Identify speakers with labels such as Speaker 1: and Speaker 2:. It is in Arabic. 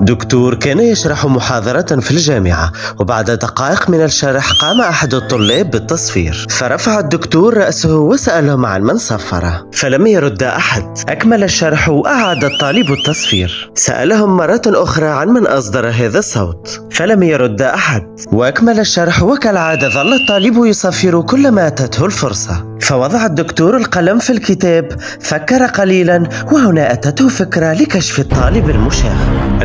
Speaker 1: دكتور كان يشرح محاضرة في الجامعة وبعد دقائق من الشرح قام أحد الطلاب بالتصفير. فرفع الدكتور رأسه وسألهم عن من صفر. فلم يرد أحد. أكمل الشرح وأعاد الطالب التصفير. سألهم مرة أخرى عن من أصدر هذا الصوت. فلم يرد أحد. وأكمل الشرح وكالعادة ظل الطالب يصفر كلما أتته الفرصة. فوضع الدكتور القلم في الكتاب فكر قليلا وهنا أتته فكرة لكشف الطالب المشاغب